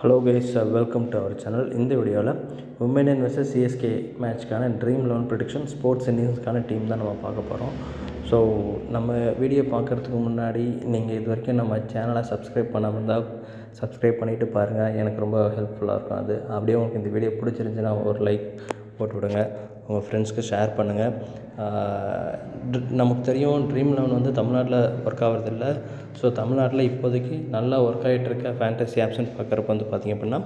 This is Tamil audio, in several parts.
Hello guys welcome to our channel இந்த வீடியோவில் உமன் வெர்சஸ் சிஎஸ்கே மேட்ச்க்கான ட்ரீம் லெவன் ப்ரிடிக்ஷன் ஸ்போர்ட்ஸ் இன்னிங்ஸ்க்கான டீம் தான் நம்ம பார்க்க போகிறோம் ஸோ நம்ம வீடியோ பார்க்குறதுக்கு முன்னாடி நீங்கள் இது வரைக்கும் நம்ம சேனலை சப்ஸ்கிரைப் பண்ணாமல் இருந்தால் சப்ஸ்கிரைப் பண்ணிவிட்டு பாருங்கள் எனக்கு ரொம்ப ஹெல்ப்ஃபுல்லாக இருக்கும் அது. அப்படியே உங்களுக்கு இந்த வீடியோ பிடிச்சிருந்துச்சுன்னா ஒரு லைக் போட்டு விடுங்க. உங்கள் ஃப்ரெண்ட்ஸ்க்கு ஷேர் பண்ணுங்கள் நமக்கு தெரியும் ட்ரீம் லெவன் வந்து தமிழ்நாட்டில் ஒர்க் ஆகிறதில்ல. ஸோ தமிழ்நாட்டில் இப்போதைக்கு நல்லா ஒர்க் ஆகிட்டு இருக்க ஃபேண்டசி ஆப்ஷன் பார்க்குறப்ப வந்து பார்த்திங்க அப்படின்னா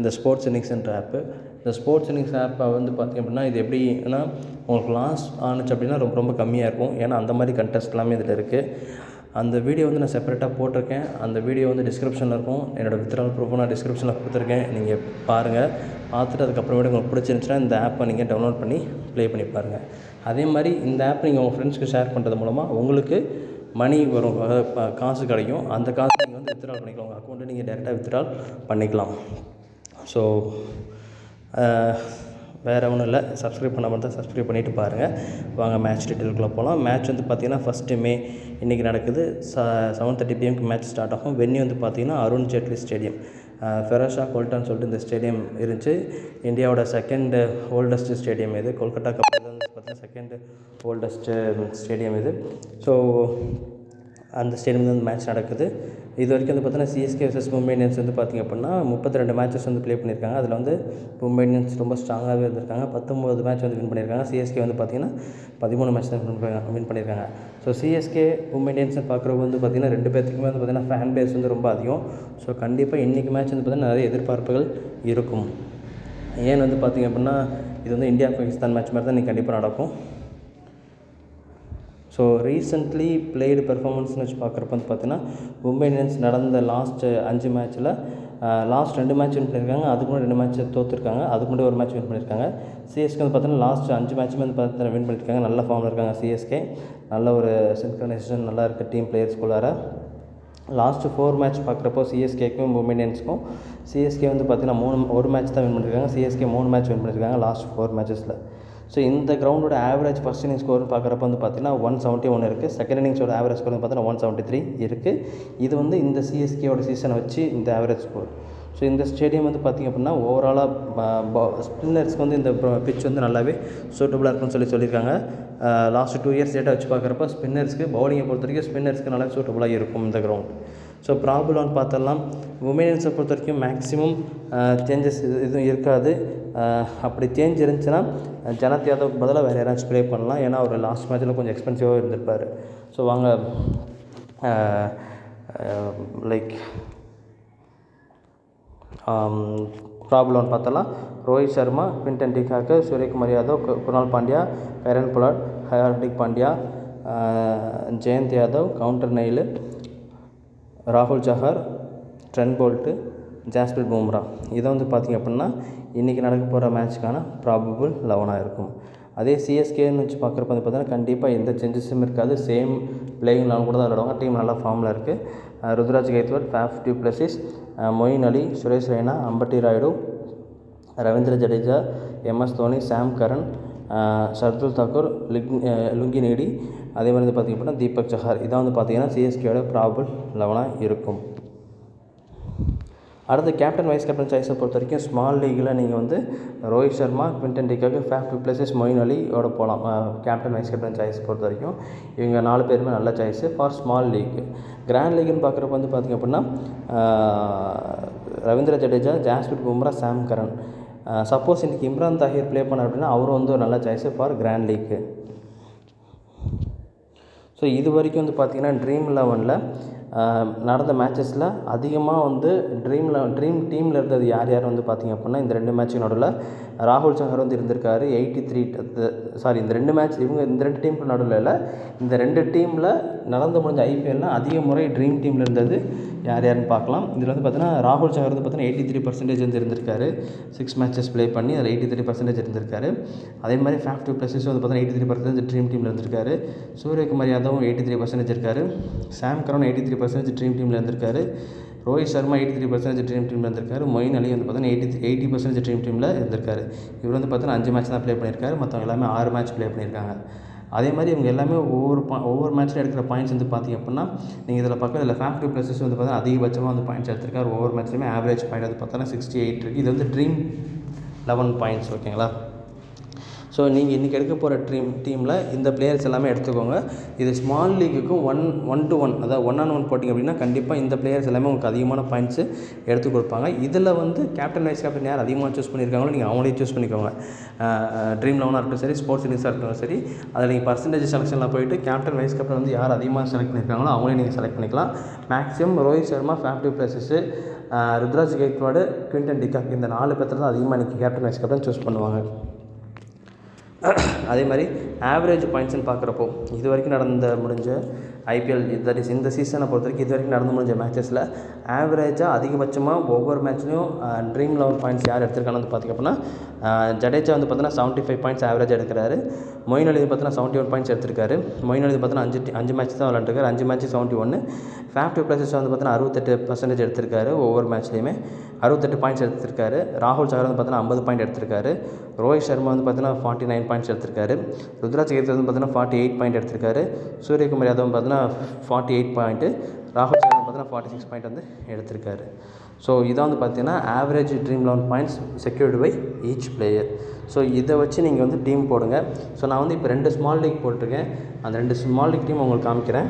இந்த ஸ்போர்ட்ஸ் இன்னிங்ஸ்ன்ற ஆப்பு இந்த ஸ்போர்ட்ஸ் இன்னிங்ஸ் ஆப்பை வந்து பார்த்திங்க அப்படின்னா இது எப்படின்னா உங்களுக்கு லாஸ் ஆணுச்சு அப்படின்னா ரொம்ப ரொம்ப கம்மியாக இருக்கும். ஏன்னா அந்த மாதிரி கண்டெஸ்ட் எல்லாமே இதில் இருக்குது அந்த வீடியோ வந்து நான் செப்பரேட்டாக போட்டிருக்கேன். அந்த வீடியோ வந்து டிஸ்கிரிப்ஷனில் இருக்கும். என்னோடய வித்ரால் ப்ரூஃபும் நான் டிஸ்கிரிப்ஷனில் கொடுத்துருக்கேன். நீங்கள் பாருங்கள் பார்த்துட்டு அதுக்கப்புறமேட்டு உங்களுக்கு பிடிச்சிருந்துச்சுன்னா இந்த ஆப்பை நீங்கள் டவுன்லோட் பண்ணி ப்ளே பண்ணி பாருங்கள் அதே மாதிரி இந்த ஆப் நீங்கள் உங்கள் ஃப்ரெண்ட்ஸ்க்கு ஷேர் பண்ணுறது மூலமாக உங்களுக்கு மணி வரும். காசு கிடைக்கும். அந்த காசு நீங்கள் வந்து வித்ட்ரால் பண்ணிக்கலாம். உங்கள் அக்கௌண்ட்டை நீங்கள் டேரெக்டாக வித்ட்ரால் பண்ணிக்கலாம். ஸோ வேறு ஒன்றும் இல்லை. சப்ஸ்கிரைப் பண்ணாமல் தான் சப்ஸ்கிரைப் பண்ணிவிட்டு பாருங்கள் வாங்க மேட்ச் டீட்டெயிலுக்குள்ளே போகலாம் மேட்ச் வந்து பார்த்திங்கன்னா ஃபஸ்ட்டு மே இன்றைக்கி நடக்குது. ச செவன் தேர்ட்டி பிஎம்க்கு மேட்ச் ஸ்டார்ட் ஆகும். வென்யூ வந்து பார்த்திங்கன்னா அருண் ஜேட்லி ஸ்டேடியம் ஃபெரோஷா கோல்டான்னு சொல்லிட்டு இந்த ஸ்டேடியம் இருந்துச்சு. இந்தியாவோட செகண்ட் ஓல்டஸ்ட் ஸ்டேடியம் இது கொல்கட்டா கப்பில் வந்து பார்த்தீங்கன்னா செகண்ட் ஓல்டஸ்ட்டு ஸ்டேடியம் இது. ஸோ அந்த ஸ்டேடியம் வந்து மேட்ச் நடக்குது. இது வரைக்கும் வந்து பார்த்தீங்கன்னா சிஎஸ்கே வர்சஸ் மும்பை இந்தியன்ஸ் வந்து பார்த்திங்க அப்படின்னா முப்பத்தி ரெண்டு மேட்சஸ் வந்து ப்ளே பண்ணியிருக்காங்க. அதில் வந்து மும்பை இந்தியன்ஸ் ரொம்ப ஸ்ட்ராங்காகவே இருந்திருக்காங்க. பத்தொம்போது மேட்ச் வந்து வின் பண்ணியிருக்காங்க. சிஎஸ்கே வந்து பார்த்திங்கன்னா பதிமூணு மேட்ச் தான் வின் வின் பண்ணியிருக்காங்க. ஸோ சிஎஸ்கே மும்பை இந்தியன்ஸ் பார்க்குறவங்க வந்து பார்த்திங்கன்னா ரெண்டு பேர்த்துக்குமே வந்து பார்த்திங்கன்னா ஃபேன் பேஸ் வந்து ரொம்ப அதிகம். ஸோ கண்டிப்பாக இன்றைக்கி மேட்ச் வந்து பார்த்திங்கன்னா நிறைய எதிர்பார்ப்புகள் இருக்கும். ஏன் வந்து பார்த்திங்க அப்படின்னா இது வந்து இந்தியா பாகிஸ்தான் மேட்ச் மாதிரி தான் இன்றைக்கி கண்டிப்பாக நடக்கும். ஸோ ரீசெண்ட்லி பிளேடு பெர்ஃபார்மன்ஸ்னு வச்சு பார்க்குறப்ப வந்து பார்த்தீங்கன்னா மும்பை இந்தியன்ஸ் நடந்த லாஸ்ட்டு அஞ்சு மேட்ச்சில் லாஸ்ட் ரெண்டு மேட்ச் வின் பண்ணியிருக்காங்க அதுக்கு முன்னாடி ரெண்டு மேட்ச் தோற்றுருக்காங்க அதுக்கு முன்னாடி ஒரு மேட்ச் வின் பண்ணியிருக்காங்க சிஎஸ்கே வந்து பார்த்தீங்கன்னா லாஸ்ட் அஞ்சு மேட்ச்சுமே வந்து பார்த்தீங்கன்னா வின் பண்ணியிருக்காங்க நல்ல ஃபார்மில் இருக்காங்க சிஎஸ்கே நல்ல ஒரு சின்க்ரனைசேஷன் நல்லா இருக்க டீம் பிளேயர்ஸ்குள்ளார லாஸ்ட்டு ஃபோர் மேட்ச் பார்க்குறப்போ சிஎஸ்கேக்கும் மும்பை இண்டியன்ஸுக்கும் சிஎஸ்கே வந்து பார்த்தீங்கன்னா மூணு ஒரு மேட்ச் தான் வின் பண்ணியிருக்காங்க சிஎஸ்கே மூணு மேட்ச் வின் பண்ணியிருக்காங்க லாஸ்ட் ஃபோர் மேட்சஸில் ஸோ இந்த கிரவுண்டோட ஆவரேஜ் ஃபஸ்ட் இன்னிங் ஸ்கோர்னு பார்க்குறப்ப வந்து பார்த்தீங்கன்னா ஒன் செவன்ட்டி ஒன் இருக்குது செகண்ட் இன்னிங்ஸோட ஆவரேஜ் ஸ்கோர் வந்து பார்த்தீங்கன்னா ஒன் செவன்ட்டி த்ரீ இருக்குது இது வந்து இந்த சிஎஸ்கேயோட சீசனை வச்சு இந்த ஆவரேஜ் ஸ்கோர் ஸோ இந்த ஸ்டேடியம் வந்து பார்த்திங்க அப்படின்னா ஓவராலாக ஸ்பின்னர்ஸ்க்கு வந்து இந்த பிச் வந்து நல்லாவே சூட்டபுளாக இருக்குன்னு சொல்லி சொல்லியிருக்காங்க. லாஸ்ட் டூ இயர்ஸ் டேட்டா வச்சு பார்க்குறப்ப ஸ்பின்னர்ஸ்க்கு பவுலிங்கை பொறுத்த வரைக்கும் ஸ்பின்னர்ஸ்க்கு நல்லா சூட்டபுளாக இருக்கும் இந்த கிரவுண்ட் ஸோ ப்ராப்ளம்னு பார்த்தலாம் உமேனியன்ஸை பொறுத்த வரைக்கும் மேக்ஸிமம் சேஞ்சஸ் எதுவும் இருக்காது. அப்படி சேஞ்ச் இருந்துச்சுன்னா ஜனத் யாதவ் பதிலாக வேறு யாராச்சும் ப்ளே பண்ணலாம். ஏன்னா அவர் லாஸ்ட் மேட்ச்சில் கொஞ்சம் எக்ஸ்பென்சிவாக இருந்திருப்பார். ஸோ வாங்க லைக் ப்ராப்ளம்னு பார்த்தலாம் Rohit Sharma Quinton de Kock Suryakumar Yadav Krunal Pandya Karan புலாட் Hardik Pandya Jayant Yadav Coulter Nile ராகுல் ஜஹார் ட்ரென் போல்ட்டு ஜாஸ்பிர் பூம்ரா. இதை வந்து பார்த்திங்க அப்படின்னா இன்றைக்கி நடக்க போகிற மேட்ச்க்கான ப்ராபபிள் லெவனாக இருக்கும். அதே சிஎஸ்கேன்னு வச்சு பார்க்குறப்ப வந்து பார்த்தீங்கன்னா கண்டிப்பாக எந்த சேஞ்சஸும் இருக்காது. சேம் பிளேயிங் லெவன் கூட தான் விளையாடுவாங்க. டீம் நல்லா ஃபார்மில் இருக்குது Ruturaj Gaikwad Faf du Plessis Moeen Ali Suresh Raina Ambati Rayudu Ravindra Jadeja MS Dhoni Sam Curran Shardul Thakur லிக் Lungi நேடி அதே மாதிரி வந்து பார்த்திங்க அப்படின்னா தீபக் சஹார். இதான் வந்து பார்த்திங்கன்னா சிஎஸ்கேயோட ப்ராபபிள் லெவனாக இருக்கும். அடுத்து கேப்டன் வைஸ் கேப்டன் சாய்ஸை பொறுத்த வரைக்கும் ஸ்மால் லீகில் நீங்கள் வந்து Rohit Sharma Quinton de Kock Faf du Plessis Moeen அலியோட போகலாம் கேப்டன் வைஸ் கேப்டன் சாய்ஸ் பொறுத்த வரைக்கும் இவங்க நாலு பேருமே நல்ல choice for small league grand லீக்னு பார்க்குறப்ப வந்து பார்த்திங்க அப்படின்னா Ravindra Jadeja Jasprit Bumrah Sam Curran suppose இன்றைக்கி இம்ரான் தாஹிர் ப்ளே பண்ணார் அப்படின்னா அவரும் வந்து ஒரு நல்ல choice for grand league so இது வரைக்கும் வந்து பார்த்திங்கன்னா ட்ரீம் லெவனில் நடந்த மேட்சஸில் அதிகமாக வந்து ட்ரீம் லெவன் ட்ரீம் டீமில் இருந்தது யார் யார் வந்து பார்த்திங்க அப்படின்னா இந்த ரெண்டு மேட்சுக்கு நடுவில் ராகுல் சங்கர் வந்து இருந்திருக்காரு. எயிட்டி த்ரீ சாரி இந்த ரெண்டு மேட்ச் இவங்க இந்த ரெண்டு டீமுக்கு நடுவில் இல்லை இந்த ரெண்டு டீமில் நடந்து முடிஞ்ச ஐபிஎல்லில் அதிக முறை ட்ரீம் டீமில் இருந்தது. யார் யாருன்னு பார்க்கலாம். இதில் வந்து பார்த்தீங்கன்னா ராகுல் சாகர் வந்து பார்த்தீங்கன்னா எயிட்டி த்ரீ பர்சன்டேஜ் வந்து இருந்திருக்காரு. சிக்ஸ் மேட்சஸ் ப்ளே பண்ணி அதில் எயிட்டி த்ரீ பர்சன்டேஜ் இருந்திருக்காரு. அதே மாதிரி ஃபேஃப் டூ ப்ளஸஸ் வந்து பார்த்தீங்கன்னா எயிட்டி த்ரீ பர்சன்டேஜ் ட்ரீம் டீமில் இருந்திருக்காரு. சூரியகுமார் யாதவும் எயிட்டி த்ரீ பர்சன்டேஜ் இருக்காரு. Sam Curran eighty three percentage dream டீமில் இருந்திருக்காரு. Rohit Sharma eighty three percentage dream டீமில் இருந்திருக்காரு. மொயின் அலி வந்து பார்த்தீங்கன்னா எயிட்டி எயிட்டி பர்சன்டேஜ் ட்ரீம் டீமில் இருந்திருக்காரு. இவர் வந்து பார்த்தீங்கன்னா அஞ்சு மேட்ச் தான் ப்ளே பண்ணியிருக்காரு. மற்றவங்க எல்லாமே ஆறு மேட்ச் ப்ளே பண்ணியிருக்காங்க. அதே மாதிரி இவங்க எல்லாமே ஒவ்வொரு பா ஒவ்வொரு மேட்ச்சில் எடுக்கிற பாயிண்ட்ஸ் வந்து பார்த்திங்க அப்படின்னா நீங்கள் இதில் பார்க்க இதில் ஃபேக்ட்ரி ப்ளஸஸ் வந்து பார்த்தீங்கன்னா அதிகபட்சமாக வந்து பாயிண்ட்ஸ் எடுத்திருக்காரு. ஒவ்வொரு மேட்ச்லையுமே ஆவரேஜ் பாயிண்ட் வந்து பார்த்தோன்னா சிக்ஸ்டி எயிட் இருக்குது இது வந்து ட்ரீம் லெவன் பாயிண்ட்ஸ் ஓகேங்களா ஸோ நீங்கள் இன்றைக்கி எடுக்க போகிற டீம் டீமில் இந்த பிளேயர்ஸ் எல்லாமே எடுத்துக்கோங்க. இது ஸ்மால் லீக்குக்கும் ஒன் ஒன் டு ஒன் அதாவது ஒன் ஆன் ஒன் போட்டிங்க அப்படின்னா கண்டிப்பாக இந்த பிளேயர்ஸ் எல்லாமே உங்களுக்கு அதிகமான பாயிண்ட்ஸு எடுத்து கொடுப்பாங்க. இதில் வந்து கேப்டன் வைஸ் கேப்டன் யார் அதிகமாக சூஸ் பண்ணியிருக்காங்களோ நீங்கள் அவங்களே சூஸ் பண்ணிக்கோங்க. ட்ரீம் லெவனாக இருக்கட்டும் சரி ஸ்போர்ட்ஸ் இனிஸாக இருக்கட்டும் சரி அதில் நீங்கள் பர்சன்டேஜ் செலெக்ஷனில் போயிட்டு கேப்டன் வைஸ் கேப்டன் வந்து யார் அதிகமாக செலக்ட் பண்ணியிருக்காங்களோ அவங்களே நீங்கள் செலக்ட் பண்ணிக்கலாம். Maximum Rohit Sharma Faf du Plessis Ruturaj Gaikwad Quinton de Kock இந்த நாலு பேர்த்தில் தான் அதிகமாக இன்றைக்கி கேப்டன் வைஸ் கேப்டன் சூஸ் பண்ணுவாங்க. அதே மாதிரி ஆவரேஜ் பாயிண்ட்ஸ்னு பார்க்குறப்போ இது வரைக்கும் நடந்த முடிஞ்ச ஐபிஎல் தட் இஸ் இந்த சீசனை பொறுத்த வரைக்கும் இது வரைக்கும் நடந்து முடிஞ்ச மேட்சஸில் ஆவரேஜாக அதிகபட்சமாக ஒவ்வொரு மேட்ச்லையும் ட்ரீம் லெவன் பாயிண்ட்ஸ் யார் எடுத்திருக்காங்கன்னு வந்து பார்த்திங்க அப்படின்னா ஜடேஜா வந்து பார்த்தீங்கன்னா செவன்ட்டி ஃபைவ் பாயிண்ட்ஸ் ஆவரேஜ் எடுக்கிறாரு. மொயின் அலி பார்த்தீங்கன்னா செவன்ட்டி ஒன் பாயிண்ட்ஸ் எடுத்திருக்காரு. மொயின் அலி பார்த்தீங்கன்னா அஞ்சு அஞ்சு மேட்ச் தான் விளாண்டுருக்காரு அஞ்சு மேட்ச் செவன்ட்டி ஒன்று ஃபேஃப்டி ப்ளஸஸ் வந்து பார்த்தீங்கன்னா அறுபத்தெட்டு பர்சன்டேஜ் எடுத்திருக்காரு ஒவ்வொரு மேட்ச்லேயுமே அறுபத்தெட்டு பாயிண்ட்ஸ் எடுத்திருக்காரு. ராகுல் சகர் வந்து பார்த்தீங்கன்னா ஐம்பது பாயிண்ட் எடுத்திருக்காரு. ரோஹித் சர்மா வந்து பார்த்தீங்கன்னா ஃபார்ட்டி நைன் பாயிண்ட்ஸ் எடுத்திருக்காரு. ருத்ராஜ் கேத்து வந்து பார்த்தீங்கன்னா ஃபார்ட்டி எயிட் பாயிண்ட் எடுத்திருக்காரு. சூரியகுமார் யாதவ் பார்த்தீங்கன்னா ஃபார்ட்டி எயிட் பாயிண்ட்டு ராகுல் சகர் பார்த்தீங்கன்னா ஃபார்ட்டி சிக்ஸ் பாயிண்ட் வந்து எடுத்திருக்காரு. ஸோ இதான் வந்து பார்த்தீங்கன்னா average dream eleven points secured by each player so இதை வச்சு நீங்கள் வந்து டீம் போடுங்க. ஸோ நான் வந்து இப்போ ரெண்டு ஸ்மால் லீக் போட்டிருக்கேன். அந்த ரெண்டு ஸ்மால் லீக் டீம் உங்களுக்கு காமிக்கிறேன்.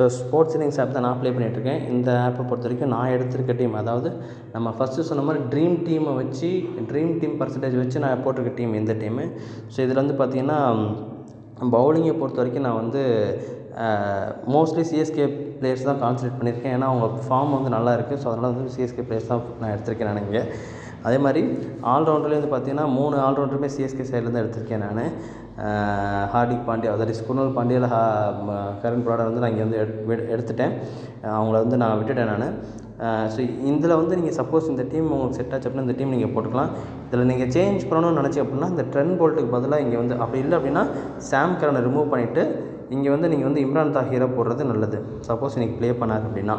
ஸோ ஸ்போர்ட்ஸ் இன்னிங்ஸ் ஆப் தான் நான் ப்ளே பண்ணிகிட்ருக்கேன் இந்த ஆப்பை பொறுத்த வரைக்கும் நான் எடுத்திருக்க டீம் அதாவது நம்ம ஃபஸ்ட்டு சொன்ன மாதிரி ட்ரீம் டீமை வச்சு ட்ரீம் டீம் பர்சன்டேஜ் வச்சு நான் போட்டிருக்க டீம் இந்த டீமு ஸோ இதில் வந்து பார்த்திங்கன்னா பவுலிங்கை பொறுத்த வரைக்கும் நான் வந்து மோஸ்ட்லி சிஎஸ்கே பிளேயர்ஸ் தான் கான்சன்ட்ரேட் பண்ணியிருக்கேன். ஏன்னா அவங்க ஃபார்ம் வந்து நல்லா இருக்குது ஸோ அதனால் வந்து சிஎஸ்கே பிளேயர்ஸ் தான் நான் எடுத்திருக்கேன் நான் இங்கே அதே மாதிரி ஆல்ரவுண்டர்லேயும் வந்து பார்த்தீங்கன்னா மூணு ஆல்ரவுண்டருமே சிஎஸ்கே சைட்லேருந்து எடுத்திருக்கேன் நான். ஹார்திக் பாண்டியா அதாவது இஸ் குணல் பாண்டியாவில் ஹா கரண் ப்ராடர் வந்து நான் இங்கே வந்து எடு எடுத்துட்டேன். அவங்கள வந்து நான் விட்டுட்டேன் நான். ஸோ இதில் வந்து நீங்கள் சப்போஸ் இந்த டீம் உங்களுக்கு செட் ஆச்சு அப்படின்னா இந்த டீம் நீங்கள் போட்டுக்கலாம். இதில் நீங்கள் சேஞ்ச் பண்ணணும்னு நினச்சி அப்படின்னா இந்த ட்ரெண்ட் போல்ட்டுக்கு பதிலாக இங்கே வந்து அப்படி இல்லை அப்படின்னா சாம் கரனை ரிமூவ் பண்ணிவிட்டு இங்கே வந்து நீங்கள் வந்து இம்ரான் தாஹீரை போடுறது நல்லது. சப்போஸ் இன்றைக்கி ப்ளே பண்ணார் அப்படின்னா.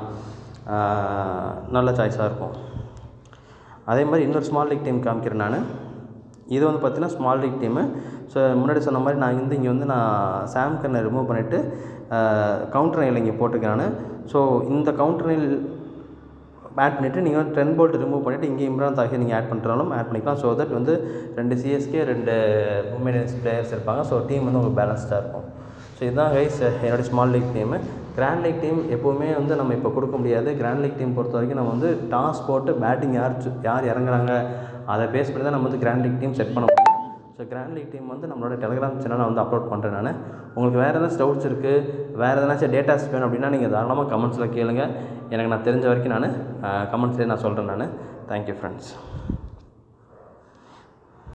நல்ல சாய்ஸாக இருக்கும். அதே மாதிரி இன்னொரு ஸ்மால் லீக் டீம் காமிக்கிறேன் நான். இது வந்து பார்த்தீங்கன்னா ஸ்மால் லீக் டீமு ஸோ முன்னாடி சொன்ன மாதிரி நான் வந்து இங்கே வந்து நான் சாம் கண்ணை ரிமூவ் பண்ணிவிட்டு கவுண்டர் நெயில் இங்கே போட்டுக்கிறேன் ஸோ இந்த கவுண்டர் நெயில் ஆட் பண்ணிவிட்டு நீங்கள் வந்து டென் போல்ட் ரிமூவ் பண்ணிவிட்டு இங்கே இம்ரான் தாஹிர் நீங்கள் ஆட் பண்ணுறாலும் ஆட் பண்ணிக்கலாம். ஸோ தட் வந்து ரெண்டு சிஎஸ்கே ரெண்டு மும்பை பிளேயர்ஸ் இருப்பாங்க. ஸோ டீம் வந்து உங்களுக்கு பேலன்ஸ்டாக இருக்கும். ஸோ இதுதான் கைஸ் என்னோடய small league team grand league team எப்போவுமே வந்து நம்ம இப்போ கொடுக்க முடியாது. கிராண்ட் லீக் டீம் பொறுத்த வரைக்கும் நம்ம வந்து டாஸ் போட்டு பேட்டிங் யார் யார் இறங்குறாங்க அதை பேஸ் பண்ணி தான் நம்ம வந்து கிராண்ட் லீக் டீம் செட் பண்ண முடியும். ஸோ கிராண்ட் லீக் டீம் வந்து நம்மளோட டெலிகிராம் சேனலில் வந்து அப்லோட் பண்ணுறேன் நான். உங்களுக்கு வேறு எதாவது டவுட்ஸ் இருக்குது வேறு எதனாச்சும் டேட்டாஸ் வேணும் அப்படின்னா நீங்கள் தாராளமாக கமெண்ட்ஸில் கேளுங்கள் எனக்கு நான் தெரிஞ்ச வரைக்கும் நான் கமெண்ட்ஸ்லேயே நான் சொல்கிறேன் நான். Thank you friends